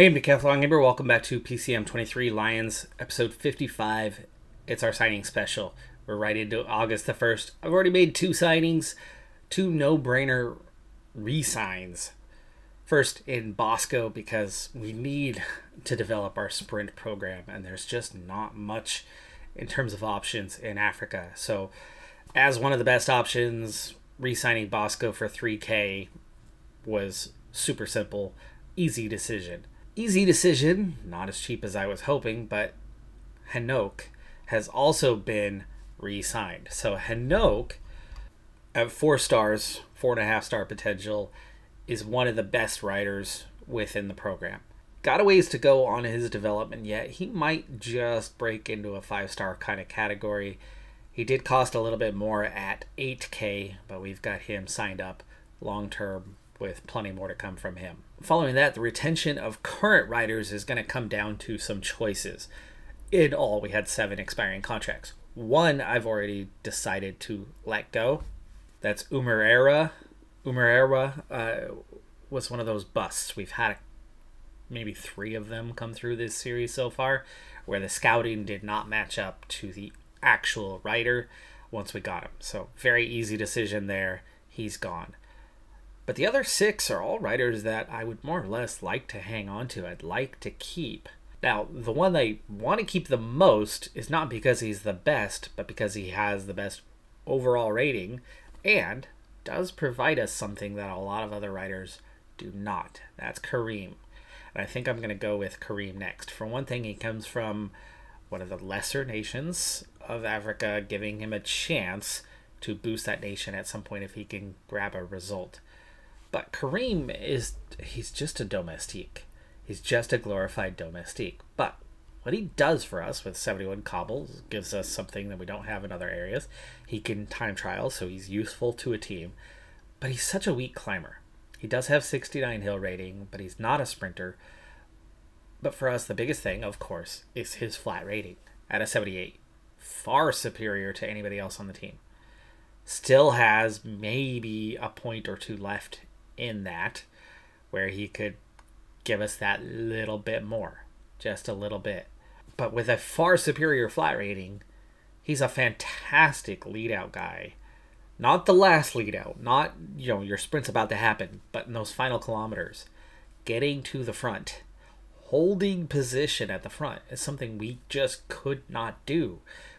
Hey, I'm Decathlon Gamer. Welcome back to PCM 23 Lions, episode 55. It's our signing special. We're right into August the 1st. I've already made two signings, two no brainer re signs. First, in Bosco, because we need to develop our sprint program, and there's just not much in terms of options in Africa. So, as one of the best options, re signing Bosco for 3K was super simple, easy decision Easy decision, not as cheap as I was hoping, but Henok has also been re signed. So Henok, at four stars, four and a half star potential, is one of the best riders within the program. Got a ways to go on his development yet. He might just break into a five star kind of category. He did cost a little bit more at 8K, but we've got him signed up long term with plenty more to come from him. Following that, the retention of current riders is going to come down to some choices. In all, we had seven expiring contracts. One I've already decided to let go. That's Umerera. Umerera uh, was one of those busts. We've had maybe three of them come through this series so far, where the scouting did not match up to the actual rider once we got him. So, very easy decision there. He's gone. But the other six are all writers that I would more or less like to hang on to. I'd like to keep. Now, the one I want to keep the most is not because he's the best, but because he has the best overall rating and does provide us something that a lot of other writers do not. That's Kareem. And I think I'm going to go with Kareem next. For one thing, he comes from one of the lesser nations of Africa, giving him a chance to boost that nation at some point if he can grab a result. But Kareem is he's just a domestique. He's just a glorified domestique. But what he does for us with 71 cobbles gives us something that we don't have in other areas. He can time trial, so he's useful to a team. But he's such a weak climber. He does have 69 hill rating, but he's not a sprinter. But for us, the biggest thing, of course, is his flat rating at a 78. Far superior to anybody else on the team. Still has maybe a point or two left in that where he could give us that little bit more, just a little bit. But with a far superior flat rating, he's a fantastic lead out guy. Not the last lead out, not, you know, your sprint's about to happen, but in those final kilometers, getting to the front, holding position at the front is something we just could not do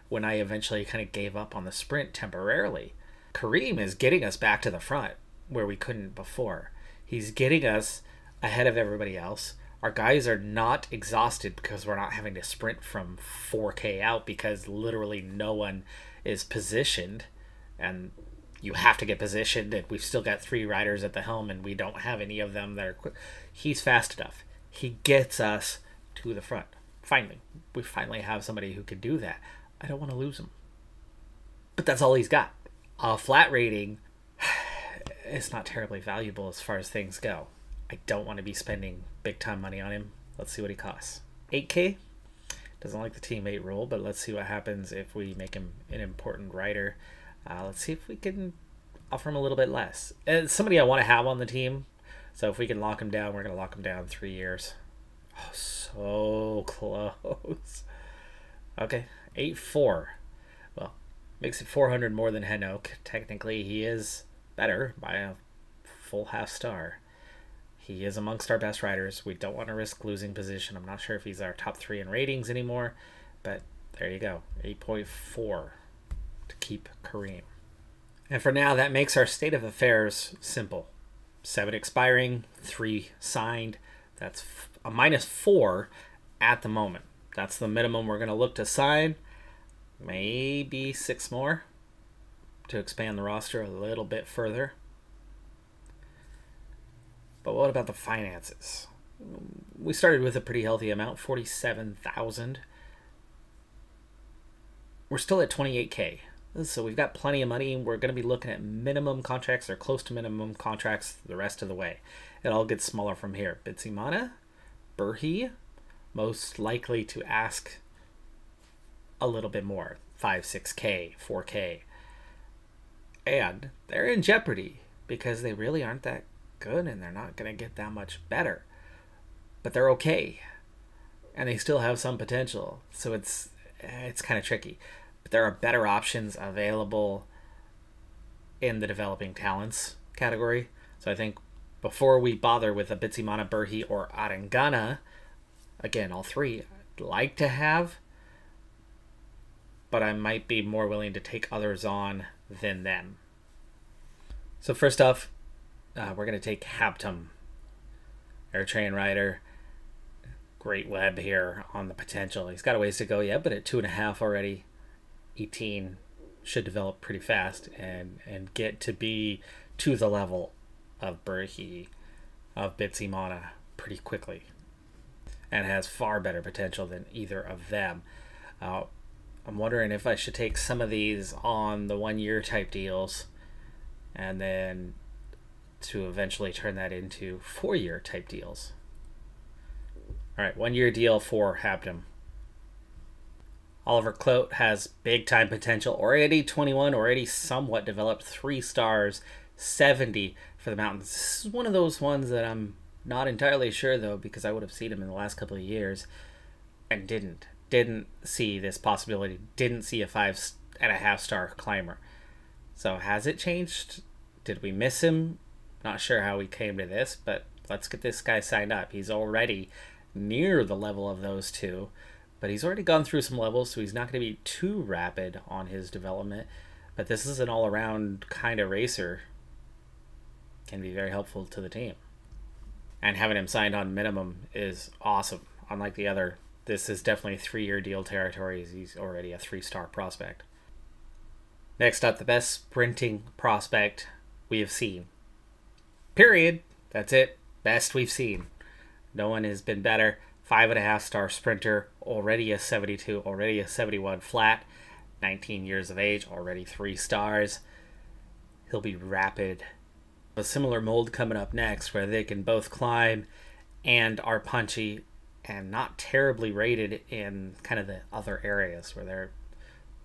when I eventually kind of gave up on the sprint temporarily. Kareem is getting us back to the front where we couldn't before. He's getting us ahead of everybody else. Our guys are not exhausted because we're not having to sprint from 4K out because literally no one is positioned and you have to get positioned and we've still got three riders at the helm and we don't have any of them that are quick. He's fast enough. He gets us to the front. Finally, we finally have somebody who can do that. I don't want to lose him. But that's all he's got. A flat rating it's not terribly valuable as far as things go. I don't want to be spending big time money on him. Let's see what he costs. 8k? Doesn't like the teammate rule, but let's see what happens if we make him an important writer. Uh, let's see if we can offer him a little bit less. Somebody I want to have on the team. So if we can lock him down, we're going to lock him down three years. Oh, so close. Okay, 8 4. Well, makes it 400 more than Henok. Technically, he is better by a full half star. He is amongst our best riders. We don't want to risk losing position. I'm not sure if he's our top three in ratings anymore, but there you go 8.4 to keep Kareem. And for now, that makes our state of affairs simple seven expiring, three signed. That's a minus four at the moment. That's the minimum we're going to look to sign. Maybe six more to expand the roster a little bit further. But what about the finances? We started with a pretty healthy amount, 47,000. We're still at 28k. So we've got plenty of money. We're going to be looking at minimum contracts or close to minimum contracts the rest of the way. It all gets smaller from here. Bitsimana, Berhe, most likely to ask a little bit more 5, 6k, 4k and they're in jeopardy because they really aren't that good and they're not going to get that much better. but they're okay, and they still have some potential. So it's eh, it's kind of tricky. But there are better options available in the developing talents category. So I think before we bother with a Bitsimana, Berhe, or Arangana, again, all three I'd like to have, but I might be more willing to take others on than them. So first off, uh, we're going to take Habtom, Eritrean rider. Great web here on the potential. He's got a ways to go yet, but at two and a half already, 18 should develop pretty fast and, and get to be to the level of Berhe, of Bitsimana pretty quickly. And has far better potential than either of them. Uh, I'm wondering if I should take some of these on the one year type deals and then to eventually turn that into four year type deals. All right, one year deal for Habtom. Oliver Kloet has big time potential, already 21, already somewhat developed, three stars, 70 for the Mountains. This is one of those ones that I'm not entirely sure though, because I would have seen him in the last couple of years and didn't. Didn't see this possibility, didn't see a five and a half star climber. So has it changed? Did we miss him? Not sure how we came to this, but let's get this guy signed up. He's already near the level of those two, but he's already gone through some levels, so he's not going to be too rapid on his development. But this is an all around kind of racer. Can be very helpful to the team. And having him signed on minimum is awesome. Unlike the other, this is definitely three year deal territory. He's already a three star prospect. Next up, the best sprinting prospect we have seen. Period. That's it. Best we've seen. No one has been better. Five and a half star sprinter, already a 72, already a 71 flat, 19 years of age, already three stars. He'll be rapid. A similar mold coming up next where they can both climb and are punchy and not terribly rated in kind of the other areas where they're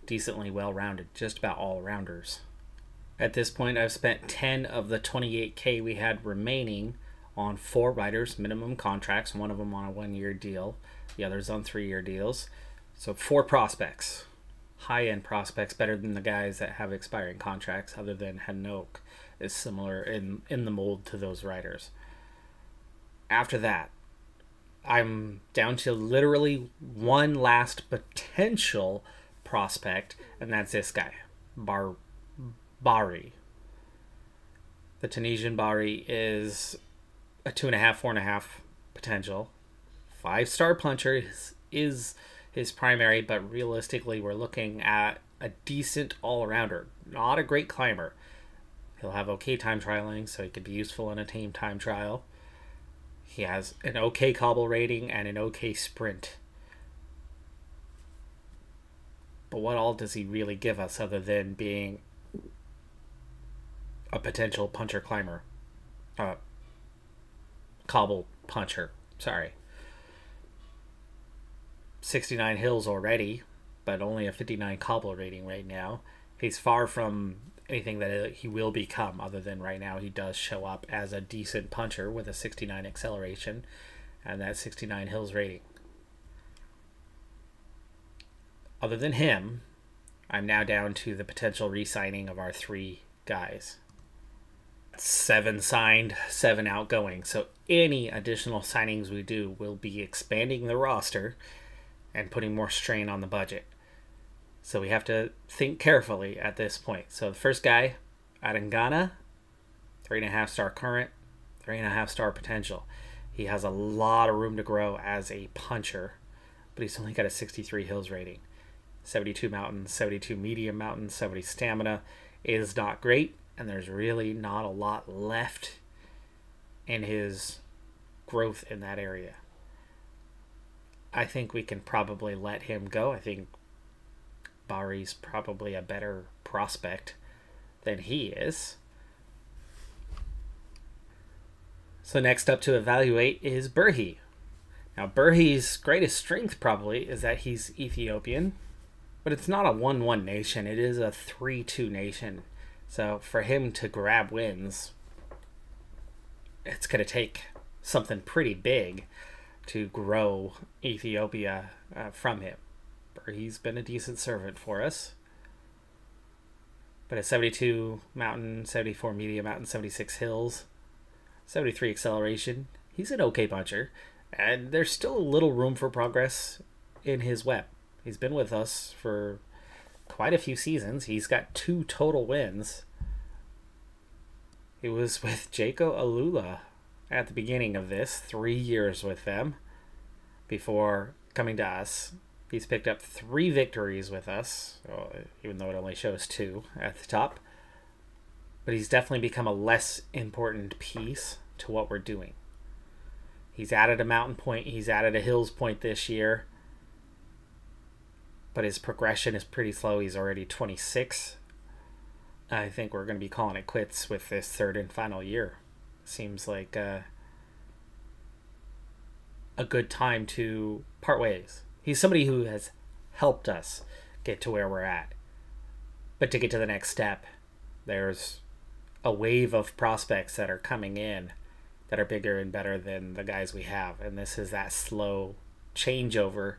decently well rounded, just about all rounders. At this point, I've spent 10 of the 28k we had remaining on four riders, minimum contracts, one of them on a one year deal, the others on three year deals. So, four prospects, high end prospects, better than the guys that have expiring contracts, other than Hanoak is similar in, in the mold to those riders. After that, I'm down to literally one last potential prospect, and that's this guy, Bar Bahri. The Tunisian Bahri is a two and a half, four and a half potential. Five star puncher is, is his primary, but realistically, we're looking at a decent all rounder. Not a great climber. He'll have okay time trialing, so he could be useful in a team time trial. He has an okay cobble rating and an okay sprint. But what all does he really give us other than being a potential puncher climber. Uh, cobble puncher, sorry. 69 hills already, but only a 59 cobble rating right now. He's far from anything that he will become, other than right now he does show up as a decent puncher with a 69 acceleration and that 69 hills rating. Other than him, I'm now down to the potential re signing of our three guys seven signed, seven outgoing. So any additional signings we do will be expanding the roster and putting more strain on the budget. So we have to think carefully at this point. So the first guy, Arengana, three and a half star current, three and a half star potential. He has a lot of room to grow as a puncher, but he's only got a 63 hills rating. 72 mountains, 72 medium mountains, 70 stamina is not great and there's really not a lot left in his growth in that area. I think we can probably let him go. I think Bahri's probably a better prospect than he is. So next up to evaluate is Berhe. Now Berhe's greatest strength probably is that he's Ethiopian, but it's not a 1-1 nation. It is a 3-2 nation. So for him to grab wins, it's going to take something pretty big. to grow Ethiopia uh, from him. He's been a decent servant for us. But at 72 mountain, 74 medium mountain, 76 hills, 73 acceleration, he's an okay puncher. And there's still a little room for progress in his web. He's been with us for quite a few seasons. He's got two total wins. He was with Jayco AlUla at the beginning of this, three years with them before coming to us. He's picked up three victories with us, even though it only shows two at the top. But he's definitely become a less important piece to what we're doing. He's added a mountain point, he's added a hills point this year. But his progression is pretty slow. He's already 26. I think we're going to be calling it quits with this third and final year. Seems like uh, a good time to part ways. He's somebody who has helped us get to where we're at. But to get to the next step, there's a wave of prospects that are coming in that are bigger and better than the guys we have. And this is that slow changeover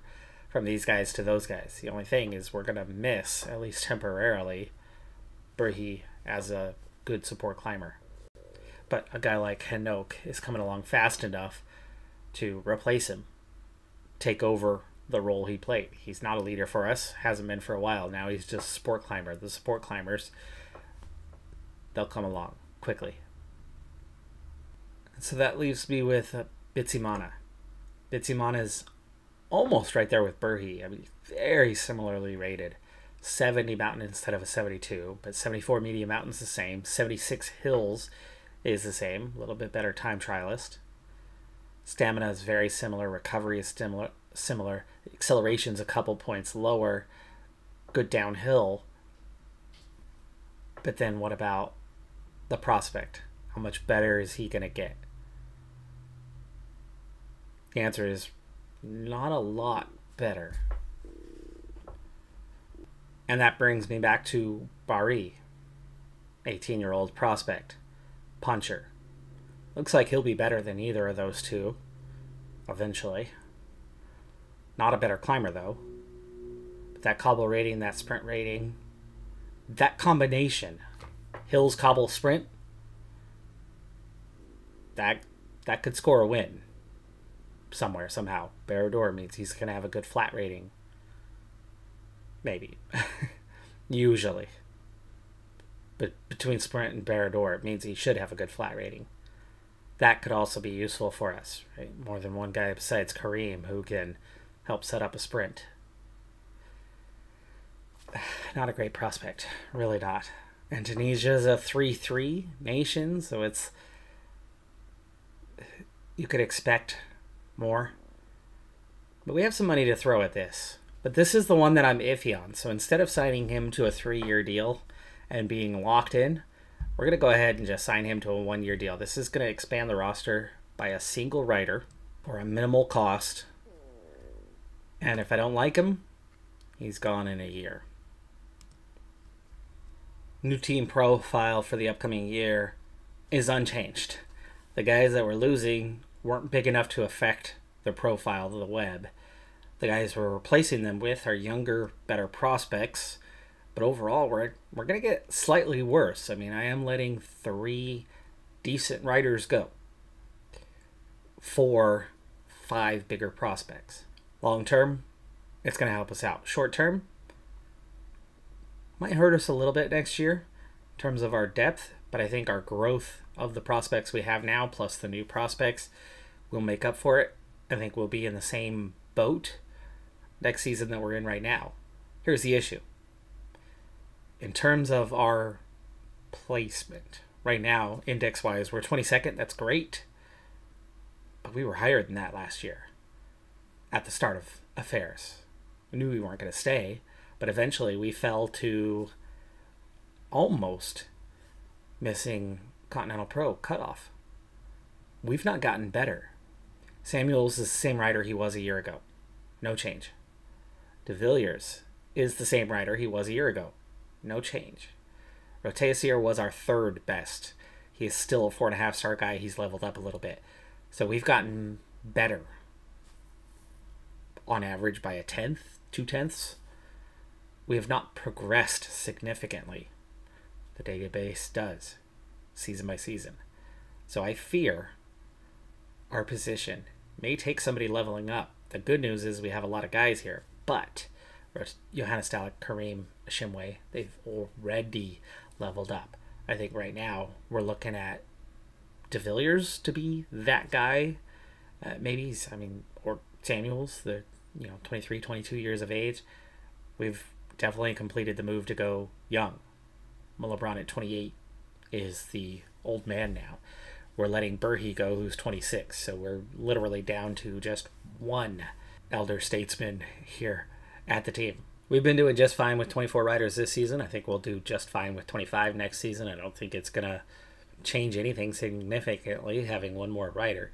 from these guys to those guys. The only thing is we're going to miss, at least temporarily, Berhe as a good support climber. But a guy like Henok is coming along fast enough to replace him, take over the role he played. He's not a leader for us, hasn't been for a while. Now he's just a support climber. The support climbers, they'll come along quickly. So that leaves me with Bitsimana. Bitsimana is almost right there with Berhe. I mean, very similarly rated. 70 mountain instead of a 72, but 74 medium mountain's is the same. 76 hills is the same, a little bit better time trialist. Stamina is very similar, recovery is similar, similar. Acceleration's a couple points lower, good downhill. But then what about the prospect? How much better is he going to get? The answer is not a lot better. And that brings me back to Bahri, 18 year old prospect, puncher. Looks like he'll be better than either of those two eventually. Not a better climber, though. But that cobble rating, that sprint rating, that combination, hills, cobble, sprint, that that could score a win somewhere somehow. Baroudeur means he's going to have a good flat rating. Maybe. Usually. But between Sprint and Baroudeur, it means he should have a good flat rating. That could also be useful for us, right? More than one guy besides Kareem who can help set up a sprint. Not a great prospect. Really not. And Tunisia's a 3 3 nation, so it's. You could expect more. But we have some money to throw at this. But this is the one that I'm iffy on. So instead of signing him to a three year deal and being locked in, we're going to go ahead and just sign him to a one year deal. This is going to expand the roster by a single rider for a minimal cost. And if I don't like him, he's gone in a year. New team profile for the upcoming year is unchanged. The guys that we're losing weren't big enough to affect the profile of the web. The guys we're replacing them with are younger, better prospects, but overall we're we're gonna get slightly worse. I mean, I am letting three decent writers go for five bigger prospects. Long term, it's gonna help us out. Short term, might hurt us a little bit next year in terms of our depth, but I think our growth of the prospects we have now plus the new prospects will make up for it. I think we'll be in the same boat next season that we're in right now. Here's the issue. In terms of our placement, right now, index wise, we're 22nd. That's great. But we were higher than that last year at the start of affairs. We knew we weren't going to stay, but eventually we fell to almost missing Continental Pro cutoff. We've not gotten better. Samuels is the same rider he was a year ago. No change. De Villiers is the same rider he was a year ago. No change. Roteasier was our third best. He is still a four and a half star guy. He's leveled up a little bit. So we've gotten better on average by a tenth, two tenths. We have not progressed significantly. The database does, season by season. So I fear our position may take somebody leveling up. The good news is we have a lot of guys here, but Johannes Stalick, Kareem, Shimway, they've already leveled up. I think right now we're looking at De Villiers to be that guy. Uh, maybe he's, I mean, or Samuels, the you know 23, 22 years of age. We've definitely completed the move to go young. LeBron at 28 is the old man now. We're letting Berhe go, who's 26. So we're literally down to just one elder statesman here at the team. We've been doing just fine with 24 riders this season. I think we'll do just fine with 25 next season. I don't think it's going to change anything significantly having one more rider.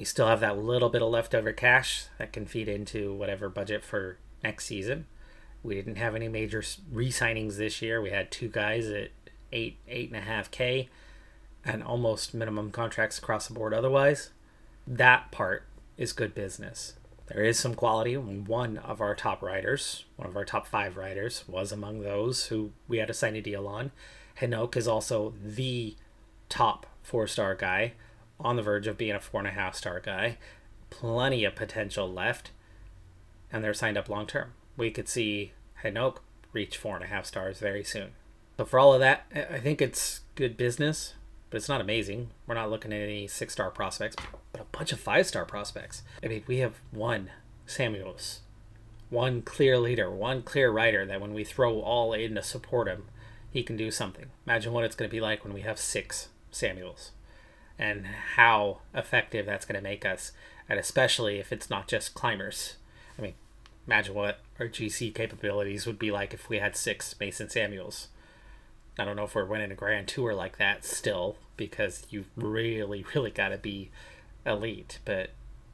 You still have that little bit of leftover cash that can feed into whatever budget for next season. We didn't have any major re-signings this year. We had two guys at eight, eight and a half k, and almost minimum contracts across the board. Otherwise, that part is good business. There is some quality. One of our top riders, one of our top five riders, was among those who we had to sign a deal on. Hanoch is also the top four star guy, on the verge of being a four and a half star guy. Plenty of potential left, and they're signed up long term. We could see Hanoch reach four and a half stars very soon. So for all of that, I think it's good business, but it's not amazing. We're not looking at any six star prospects, but a bunch of five star prospects. I mean, we have one Samuels, one clear leader, one clear writer that when we throw all in to support him, he can do something. Imagine what it's going to be like when we have six Samuels and how effective that's going to make us, and especially if it's not just climbers. I mean, imagine what our GC capabilities would be like if we had six Mason Samuels. I don't know if we're winning a grand tour like that still, because you really, really got to be elite, but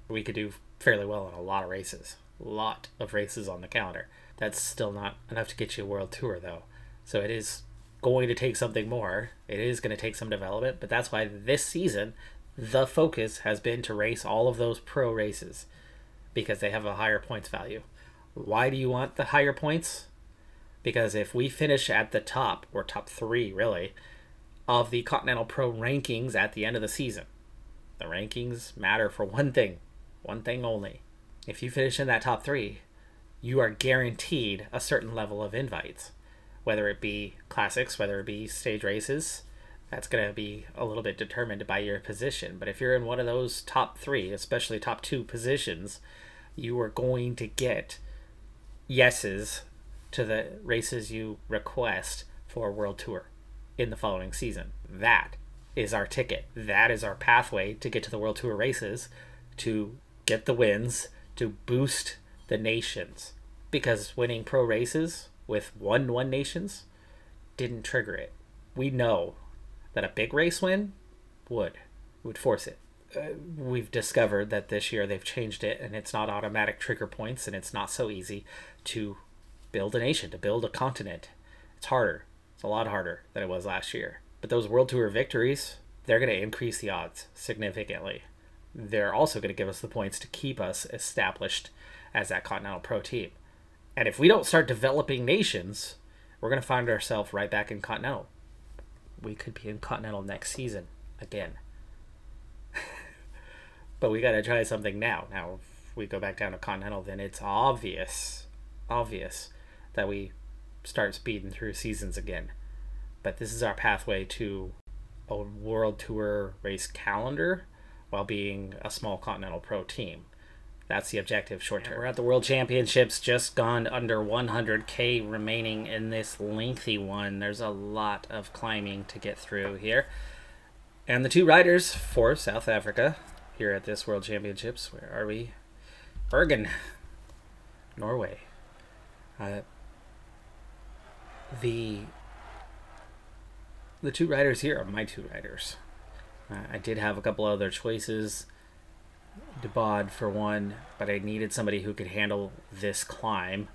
we could do fairly well in a lot of races. A lot of races on the calendar. That's still not enough to get you a world tour, though. So it is going to take something more. It is going to take some development, but that's why this season the focus has been to race all of those pro races because they have a higher points value. Why do you want the higher points? Because if we finish at the top, or top three really, of the Continental Pro rankings at the end of the season, the rankings matter for one thing, one thing only. If you finish in that top three, you are guaranteed a certain level of invites whether it be classics, whether it be stage races. That's going to be a little bit determined by your position. But if you're in one of those top three, especially top two positions, you are going to get yeses to the races you request for a world tour in the following season. That is our ticket. That is our pathway to get to the world tour races, to get the wins, to boost the nations. Because winning pro races with one one nations didn't trigger it. We know that a big race win would would force it. Uh, we've discovered that this year they've changed it and it's not automatic trigger points and it's not so easy to build a nation, to build a continent. It's harder. It's a lot harder than it was last year. But those World Tour victories, they're going to increase the odds significantly. They're also going to give us the points to keep us established as that Continental Pro team. And if we don't start developing nations, we're going to find ourselves right back in Continental. We could be in Continental next season again. but we got to try something now. Now, if we go back down to Continental, then it's obvious, obvious that we start speeding through seasons again. But this is our pathway to a world tour race calendar while being a small Continental Pro team. That's the objective short term. We're at the World Championships, just gone under 100k remaining in this lengthy one. There's a lot of climbing to get through here. And the two riders for South Africa here at this World Championships, where are we? Bergen, Norway. Uh, the the two riders here are my two riders. Uh, I did have a couple other choices de Bod for one, but I needed somebody who could handle this climb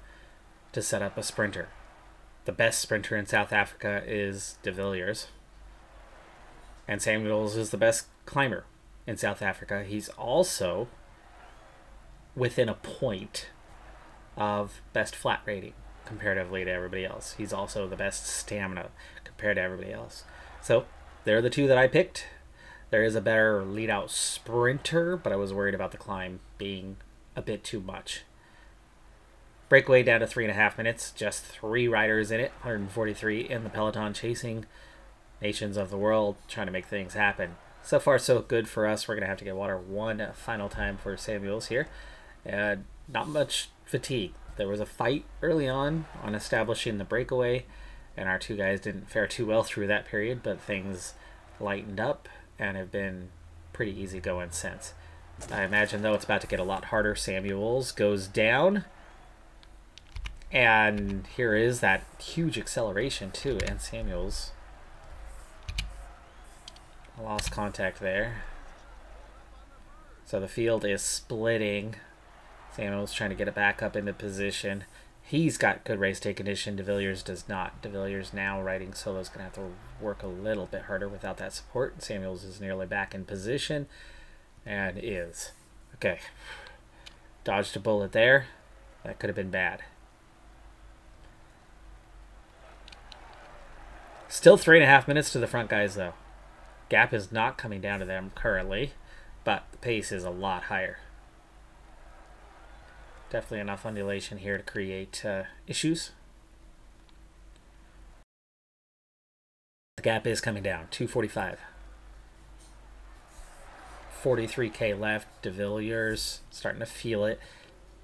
to set up a sprinter. The best sprinter in South Africa is De Villiers. And Samuels is the best climber in South Africa. He's also within a point of best flat rating comparatively to everybody else. He's also the best stamina compared to everybody else. So they're the two that I picked. There is a better lead out sprinter, but I was worried about the climb being a bit too much. Breakaway down to three and a half minutes, just three riders in it, 143 in the peloton chasing nations of the world, trying to make things happen. So far, so good for us. We're going to have to get water one final time for Samuels here. Not much fatigue. There was a fight early on on establishing the breakaway, and our two guys didn't fare too well through that period, but things lightened up and have been pretty easy going since. I imagine, though, it's about to get a lot harder. Samuels goes down. And here is that huge acceleration, too. And Samuels lost contact there. So the field is splitting. Samuel's trying to get it back up into position. He's got good race day condition. De Villiers does not. De Villiers now riding solo is going to have to work a little bit harder without that support. Samuels is nearly back in position and is. Okay. Dodged a bullet there. That could have been bad. Still three and a half minutes to the front guys, though. Gap is not coming down to them currently, but the pace is a lot higher. Definitely enough undulation here to create uh, issues. The gap is coming down, 245. 43k left. De Villiers starting to feel it.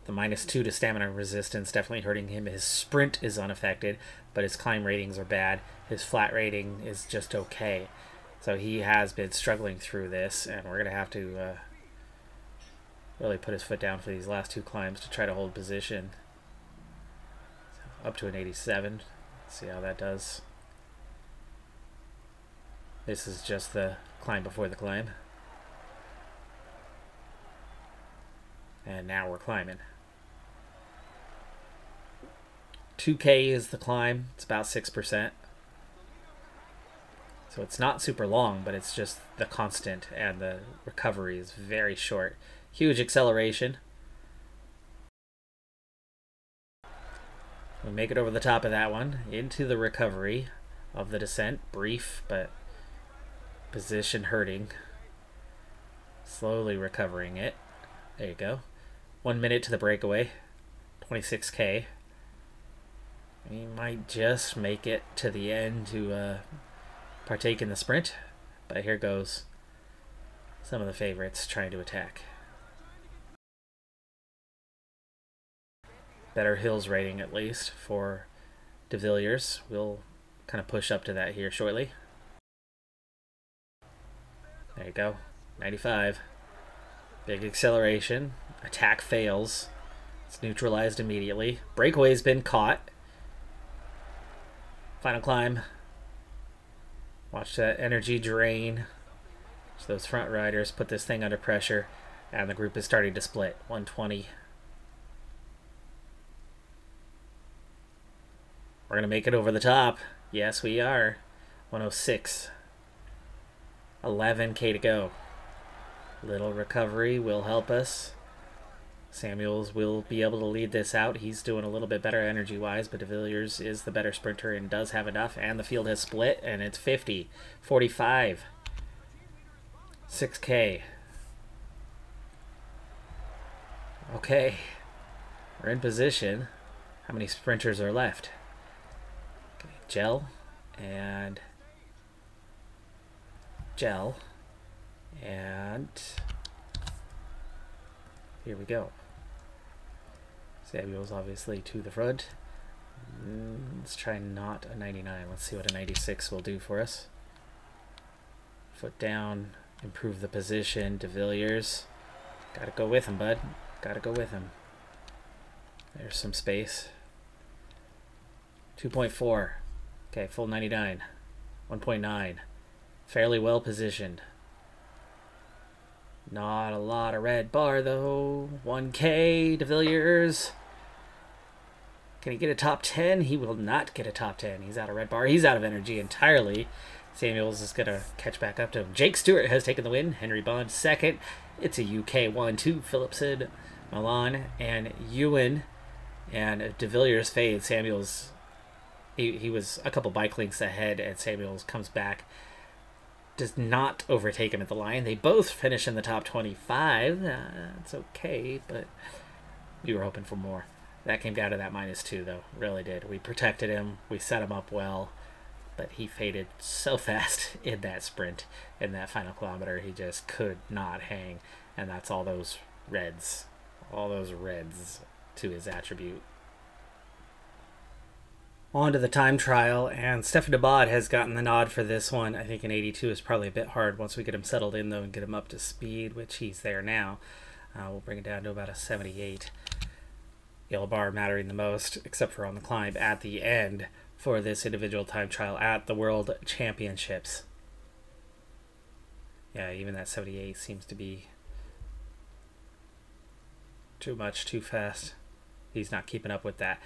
The minus two to stamina resistance definitely hurting him. His sprint is unaffected, but his climb ratings are bad. His flat rating is just okay. So he has been struggling through this, and we're going to have to uh, really put his foot down for these last two climbs to try to hold position. So up to an 87. Let's see how that does. This is just the climb before the climb. And now we're climbing. 2K is the climb. It's about 6%. So it's not super long, but it's just the constant and the recovery is very short. Huge acceleration. We make it over the top of that one into the recovery of the descent. Brief, but position hurting. Slowly recovering it. There you go. One minute to the breakaway. 26k. We might just make it to the end to uh, partake in the sprint, but here goes some of the favorites trying to attack. Better hills rating at least for De Villiers. We'll kind of push up to that here shortly. There you go. 95. Big acceleration. Attack fails. It's neutralized immediately. Breakaway's been caught. Final climb. Watch that energy drain. So those front riders put this thing under pressure, and the group is starting to split. 120. We're going to make it over the top. Yes, we are. 106. 11k to go. Little recovery will help us. Samuels will be able to lead this out. He's doing a little bit better energy-wise, but De Villiers is the better sprinter and does have enough. And the field has split, and it's 50, 45, 6K. Okay, we're in position. How many sprinters are left? Gel and gel and here we go. Samuel's obviously to the front. Mm, let's try not a 99. Let's see what a 96 will do for us. Foot down, improve the position. De Villiers. Gotta go with him, bud. Gotta go with him. There's some space. 2.4. Okay, full 99. 1.9. Fairly well positioned. Not a lot of red bar, though. 1K, De Villiers. Can he get a top 10? He will not get a top 10. He's out of red bar. He's out of energy entirely. Samuels is going to catch back up to him. Jake Stewart has taken the win. Henry Bond second. It's a UK 1-2. Philipsen Milan and Ewan and De Villiers fade. Samuels, he, he was a couple bike links ahead, and Samuels comes back. Does not overtake him at the line. They both finish in the top 25. Uh, it's okay, but we were hoping for more. That came down to that minus two, though. Really did. We protected him. We set him up well, but he faded so fast in that sprint, in that final kilometer. He just could not hang, and that's all those reds, all those reds to his attribute. On to the time trial, and Stefan Bod has gotten the nod for this one. I think an 82 is probably a bit hard once we get him settled in, though, and get him up to speed, which he's there now. Uh, we'll bring it down to about a 78 yellow bar mattering the most, except for on the climb at the end for this individual time trial at the World Championships. Yeah, even that 78 seems to be too much, too fast. He's not keeping up with that.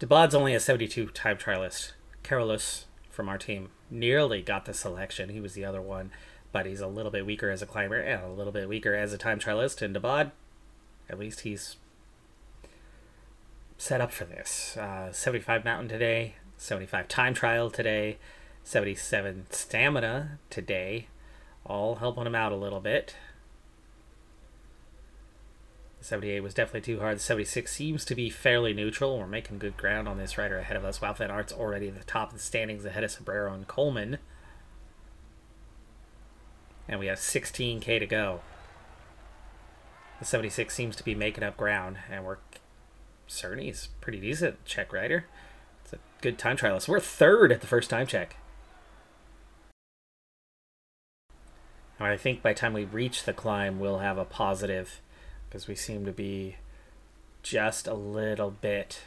De Bod's only a 72 time trialist. Carolus from our team nearly got the selection. He was the other one, but he's a little bit weaker as a climber and a little bit weaker as a time trialist. And de Bod, at least he's set up for this. Uh, 75 mountain today, 75 time trial today, 77 stamina today, all helping him out a little bit. 78 was definitely too hard. The 76 seems to be fairly neutral. We're making good ground on this rider ahead of us. Wout van Aert's already at the top of the standings ahead of Sobrero and Coleman. And we have 16k to go. The 76 seems to be making up ground, and we're Cerny's pretty decent check rider. It's a good time trialist. We're third at the first time check. I think by the time we reach the climb, we'll have a positive because we seem to be just a little bit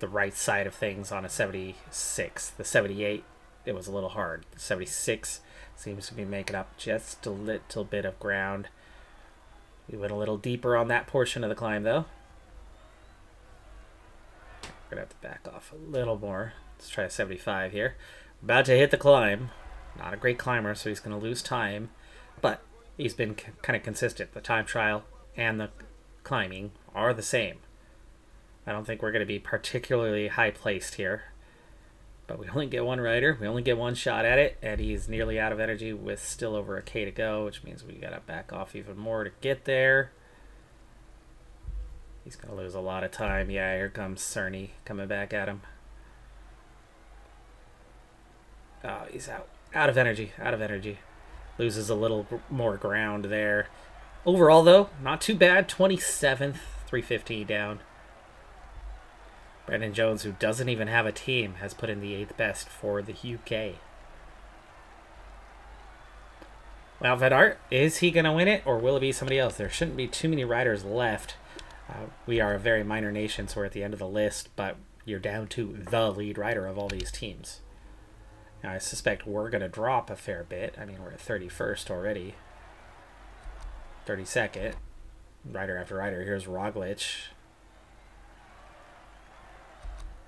the right side of things on a 76. The 78, it was a little hard. The 76 seems to be making up just a little bit of ground. We went a little deeper on that portion of the climb, though. We're going to have to back off a little more. Let's try a 75 here. About to hit the climb. Not a great climber, so he's going to lose time. But he's been kind of consistent. The time trial and the climbing are the same. I don't think we're going to be particularly high placed here. But we only get one rider. We only get one shot at it. And he's nearly out of energy with still over a K to go, which means we got to back off even more to get there. He's going to lose a lot of time. Yeah, here comes Cerny coming back at him. Oh, he's out. Out of energy. Out of energy. Loses a little more ground there. Overall, though, not too bad. 27th, 350 down. Brandon Jones, who doesn't even have a team, has put in the 8th best for the UK. Well, Van Aert, is he going to win it, or will it be somebody else? There shouldn't be too many riders left. Uh, we are a very minor nation, so we're at the end of the list, but you're down to the lead rider of all these teams. Now, I suspect we're going to drop a fair bit. I mean, we're at 31st already. 32nd. Rider after rider. Here's Roglic.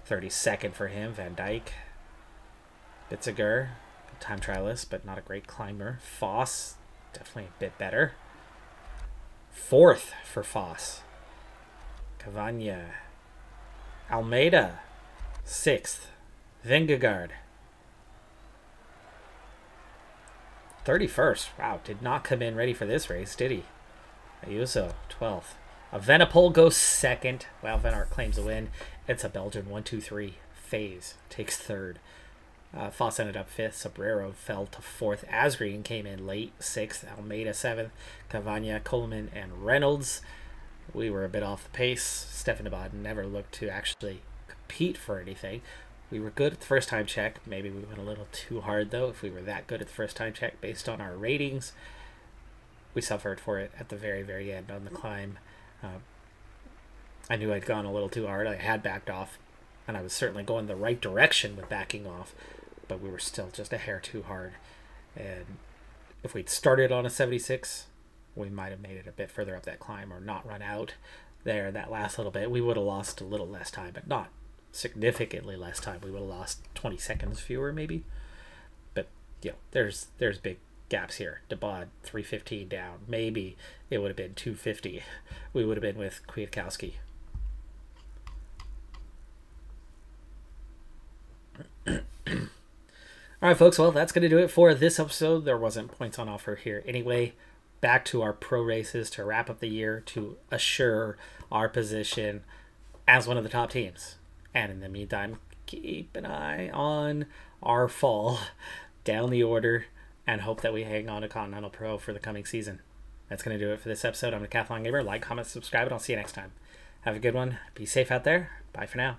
32nd for him. Van Dijk. Bissegger. Time trialist, but not a great climber. Foss. Definitely a bit better. Fourth for Foss. Cavagna. Almeida, sixth. Vingegaard, 31st. Wow, did not come in ready for this race, did he? Ayuso, 12th. Evenepoel goes second. Wow, Van Aert claims a win. It's a Belgian 1 2 3. Phase takes third. Uh, Foss ended up fifth. Sobrero fell to fourth. Asgreen came in late, sixth. Almeida, seventh. Cavagna, Coleman, and Reynolds we were a bit off the pace. Stefan Bod never looked to actually compete for anything. We were good at the first time check. Maybe we went a little too hard though. If we were that good at the first time check based on our ratings, we suffered for it at the very very end on the climb. Uh, I knew I'd gone a little too hard. I had backed off, and I was certainly going the right direction with backing off, but we were still just a hair too hard. And if we'd started on a 76, we might have made it a bit further up that climb or not run out there that last little bit. We would have lost a little less time, but not significantly less time. We would have lost 20 seconds fewer, maybe. But yeah, there's there's big gaps here. de Bod 315 down. Maybe it would have been 250. We would have been with Kwiatkowski. All right, folks. Well, that's going to do it for this episode. There wasn't points on offer here anyway. Back to our pro races to wrap up the year to assure our position as one of the top teams. And in the meantime, keep an eye on our fall down the order and hope that we hang on to Continental Pro for the coming season. That's going to do it for this episode. I'm a Decathlon Gamer. Like, comment, subscribe, and I'll see you next time. Have a good one. Be safe out there. Bye for now.